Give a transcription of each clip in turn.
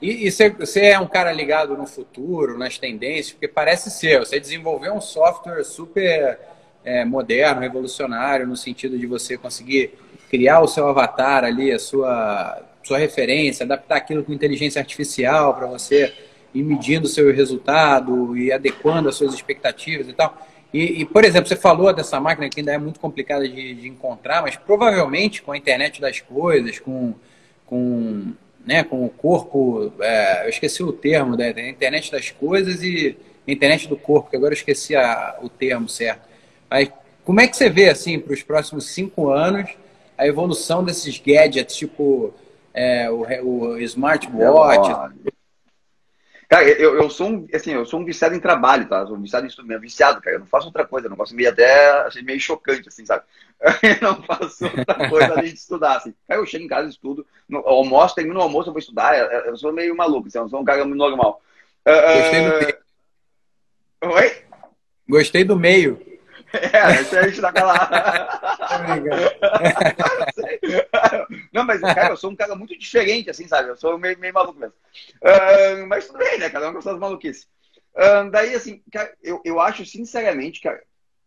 E, você é um cara ligado no futuro, nas tendências, porque parece ser. Você desenvolveu um software super é, moderno, revolucionário, no sentido de você conseguir criar o seu avatar ali, a sua, sua referência, adaptar aquilo com inteligência artificial para você ir medindo o seu resultado e adequando as suas expectativas e tal. E, e, por exemplo, você falou dessa máquina que ainda é muito complicada de, de encontrar, mas provavelmente com a internet das coisas, com, com, né, com o corpo, é, eu esqueci o termo, né, a internet das coisas e internet do corpo, que agora eu esqueci a, o termo certo. Aí, como é que você vê, assim, para os próximos cinco anos, a evolução desses gadgets, tipo é, o, o smartwatch? Cara, eu, eu sou um, assim, eu sou um viciado em trabalho, tá? Eu sou um viciado em estudo, viciado, cara. Eu não faço outra coisa, eu não gosto meio até, achei meio chocante, assim, sabe? Eu não faço outra coisa além de estudar, assim. Aí eu chego em casa, estudo, no, almoço, termino o almoço, eu vou estudar, eu, eu sou meio maluco, assim, eu sou um cara normal. Gostei do meio. Oi? Gostei do meio. É, isso a gente dá aquela. Não, mas, cara, eu sou um cara muito diferente, assim, sabe? Eu sou meio, meio maluco mesmo. Uh, mas tudo bem, né? Cada um com suas maluquices. Uh, daí, assim, cara, eu, eu acho, sinceramente, cara,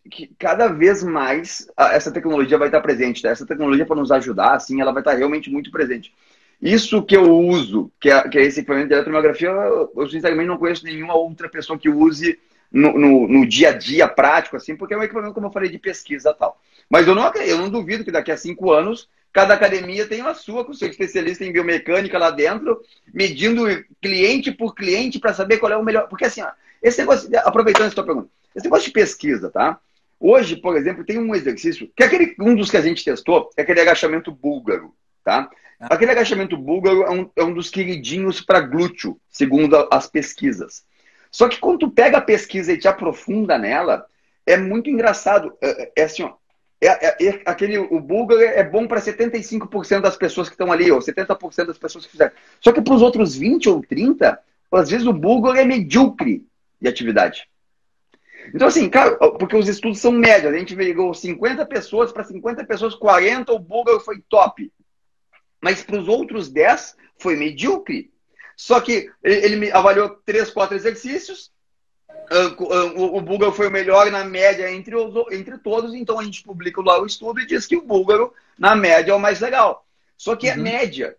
que cada vez mais essa tecnologia vai estar presente. Tá? Essa tecnologia, para nos ajudar, assim, ela vai estar realmente muito presente. Isso que eu uso, que é, que é esse equipamento de eletromiografia, eu, eu, sinceramente não conheço nenhuma outra pessoa que use no, no, no, dia a dia prático, assim, porque é um equipamento, como eu falei, de pesquisa e tal. Mas eu não, eu não duvido que daqui a cinco anos cada academia tem a sua, com seu especialista em biomecânica lá dentro, medindo cliente por cliente para saber qual é o melhor. Porque assim, ó, esse negócio, aproveitando essa tua pergunta, esse negócio de pesquisa, tá? Hoje, por exemplo, tem um exercício, que é aquele, um dos que a gente testou, é aquele agachamento búlgaro, tá? Ah. Aquele agachamento búlgaro é um, é um dos queridinhos para glúteo, segundo as pesquisas. Só que quando tu pega a pesquisa e te aprofunda nela, é muito engraçado. É, é, é assim, ó, é, é, é, aquele, o búlgaro é bom para 75% das pessoas que estão ali, ou 70% das pessoas que fizeram. Só que para os outros 20 ou 30, às vezes o búlgaro é medíocre de atividade. Então, assim, cara, porque os estudos são médios. A gente pegou 50 pessoas, para 50 pessoas, 40, o búlgaro foi top. Mas para os outros 10, foi medíocre. Só que ele me avaliou três, quatro exercícios. O búlgaro foi o melhor na média entre, os, entre todos, então a gente publica lá o estudo e diz que o búlgaro, na média, é o mais legal. Só que é uhum. é média.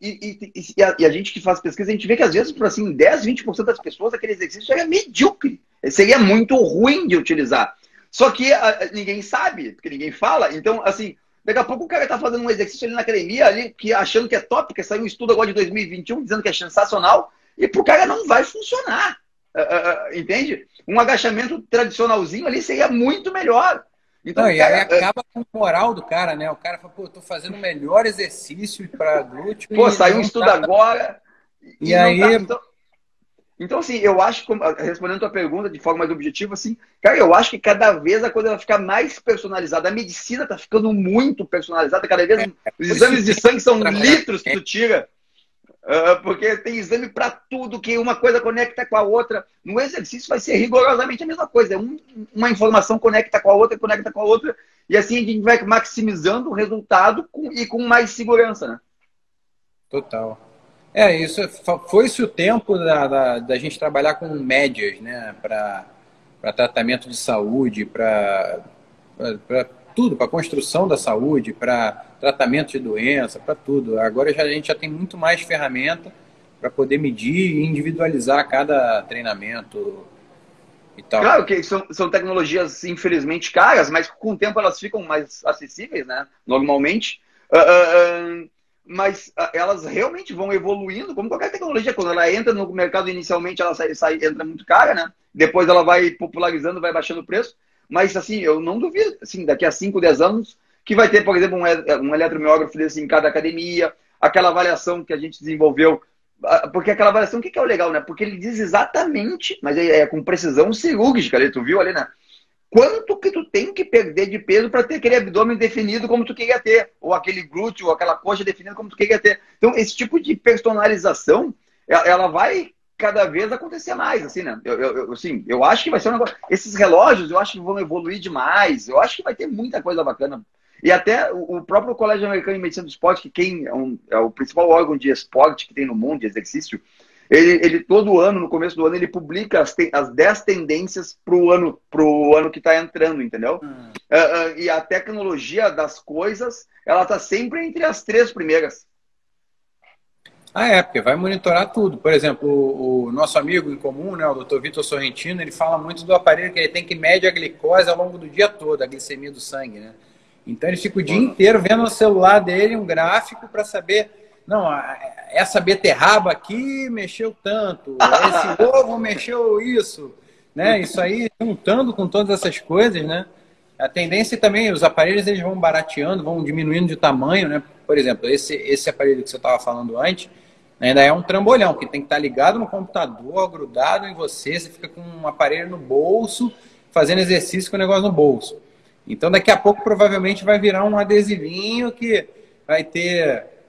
E, e, e, a, e, a, gente que faz pesquisa, a gente vê que às vezes, por assim, 10, 20% das pessoas, aquele exercício seria medíocre. Seria muito ruim de utilizar. Só que a, ninguém sabe, porque ninguém fala. Então, assim, Daqui a pouco o cara tá fazendo um exercício ali na academia, ali, que, achando que é top, porque saiu um estudo agora de 2021 dizendo que é sensacional, e pro cara não vai funcionar. Uh, uh, entende? Um agachamento tradicionalzinho ali seria muito melhor. Então, não, e aí acaba com o moral do cara, né? O cara fala, pô, tô fazendo o melhor exercício para glúteo. Pô, saiu um estudo tá... agora. E, e aí. Tá, então, então, assim, eu acho, respondendo a tua pergunta de forma mais objetiva, assim, cara, eu acho que cada vez a coisa vai ficar mais personalizada. A medicina tá ficando muito personalizada, cada vez os exames de sangue são litros que tu tira. Uh, porque tem exame para tudo, que uma coisa conecta com a outra. No exercício vai ser rigorosamente a mesma coisa. Um, uma informação conecta com a outra, conecta com a outra, e assim a gente vai maximizando o resultado com, e com mais segurança, né? Total. É, isso foi-se o tempo da, da, da, gente trabalhar com médias, né, para tratamento de saúde, para tudo, para construção da saúde, para tratamento de doença, para tudo. Agora já, a gente já tem muito mais ferramenta para poder medir e individualizar cada treinamento e tal. Claro que são, são tecnologias, infelizmente, caras, mas com o tempo elas ficam mais acessíveis, né, normalmente. Uh, uh, uh mas ah, elas realmente vão evoluindo, como qualquer tecnologia. Quando ela entra no mercado inicialmente, ela sai, sai, entra muito cara, né? Depois ela vai popularizando, vai baixando o preço. Mas, assim, eu não duvido, assim, daqui a 5, 10 anos, que vai ter, por exemplo, um, um eletromiógrafo desse em cada academia, aquela avaliação que a gente desenvolveu. Ah, porque aquela avaliação, o que é o legal, né? Porque ele diz exatamente, mas é, é com precisão cirúrgica ali, tu viu ali, né? Quanto que tu tem que perder de peso para ter aquele abdômen definido como tu queria ter, ou aquele glúteo, ou aquela coxa definida como tu queria ter. Então, esse tipo de personalização, ela vai cada vez acontecer mais, assim, né? Eu, eu, assim, eu acho que vai ser um negócio... Esses relógios, eu acho que vão evoluir demais, eu acho que vai ter muita coisa bacana. E até o próprio Colégio Americano de Medicina do Esporte, que quem é, um, é o principal órgão de esporte que tem no mundo, de exercício, ele, ele, todo ano, no começo do ano, ele publica as, as 10 tendências para o ano, pro ano que está entrando, entendeu? Hum. Uh, uh, e a tecnologia das coisas, ela está sempre entre as três primeiras. Ah, é, porque vai monitorar tudo. Por exemplo, o, o nosso amigo em comum, né, o Dr. Vitor Sorrentino, ele fala muito do aparelho que ele tem que mede a glicose ao longo do dia todo, a glicemia do sangue, né? Então ele fica o dia inteiro vendo no celular dele um gráfico para saber não, essa beterraba aqui mexeu tanto, esse ovo mexeu isso, né? Isso aí, juntando com todas essas coisas, né? A tendência também, os aparelhos eles vão barateando, vão diminuindo de tamanho, né? Por exemplo, esse, esse aparelho que você estava falando antes, ainda é um trambolhão, que tem que estar tá ligado no computador, grudado em você, você fica com um aparelho no bolso, fazendo exercício com o negócio no bolso. Então, daqui a pouco, provavelmente, vai virar um adesivinho que vai ter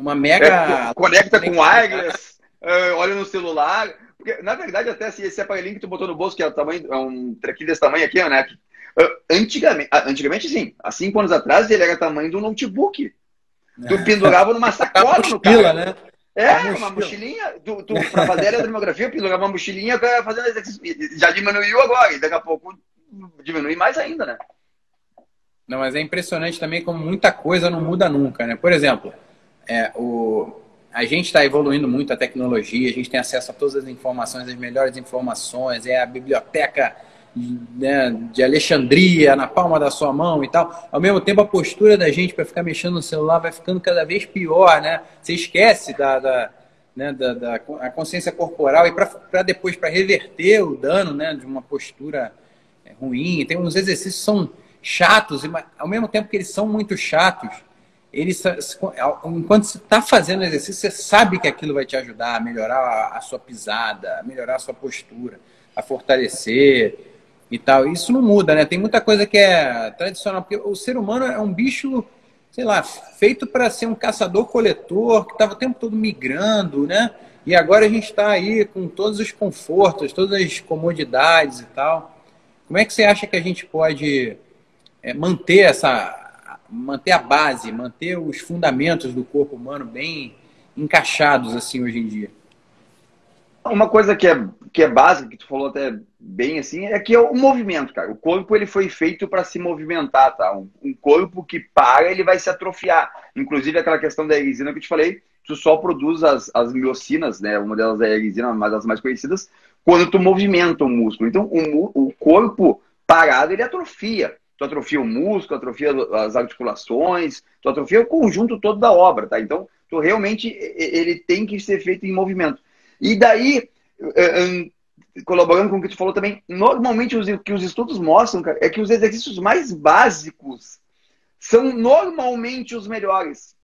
uma mega. É, conecta com wireless, uh, olha no celular. Porque, na verdade, até assim, esse aparelhinho que tu botou no bolso, que é, o tamanho, é um trequinho desse tamanho aqui, né? Uh, antigamente, ah, antigamente, sim, há cinco anos atrás, ele era tamanho do notebook. Tu é. pendurava numa sacola no carro. né? É, uma mochilinha. Tu, tu, pra fazer a demografia, pendurava uma mochilinha para fazer exercício. Já diminuiu agora, e daqui a pouco diminui mais ainda, né? Não, mas é impressionante também como muita coisa não muda nunca, né? Por exemplo, é, o, a gente está evoluindo muito a tecnologia, a gente tem acesso a todas as informações, as melhores informações, é a biblioteca né, de Alexandria na palma da sua mão e tal. Ao mesmo tempo, a postura da gente para ficar mexendo no celular vai ficando cada vez pior, né? Você esquece da, da, né, da, da a consciência corporal e para depois, para reverter o dano né, de uma postura é, ruim. Tem uns exercícios que são chatos, e ao mesmo tempo que eles são muito chatos, eles, enquanto você está fazendo exercício, você sabe que aquilo vai te ajudar a melhorar a sua pisada, a melhorar a sua postura, a fortalecer e tal. Isso não muda, né? Tem muita coisa que é tradicional, porque o ser humano é um bicho, sei lá, feito para ser um caçador-coletor, que estava o tempo todo migrando, né? E agora a gente está aí com todos os confortos, todas as comodidades e tal. Como é que você acha que a gente pode é, manter essa manter a base, manter os fundamentos do corpo humano bem encaixados assim hoje em dia? Uma coisa que é, que é básica, que tu falou até bem assim, é que é o movimento, cara. O corpo ele foi feito para se movimentar, tá? Um, um, corpo que para, ele vai se atrofiar. Inclusive aquela questão da erisina que eu te falei, tu só produz as, as miocinas, né? Uma delas é a erisina, uma das mais conhecidas, quando tu movimenta o músculo. Então, o, o corpo parado, ele atrofia tu atrofia o músculo, atrofia as articulações, tu atrofia o conjunto todo da obra, tá? Então, tu realmente, ele tem que ser feito em movimento. E daí, eh, colaborando com o que tu falou também, normalmente o que os estudos mostram, cara, é que os exercícios mais básicos são normalmente os melhores.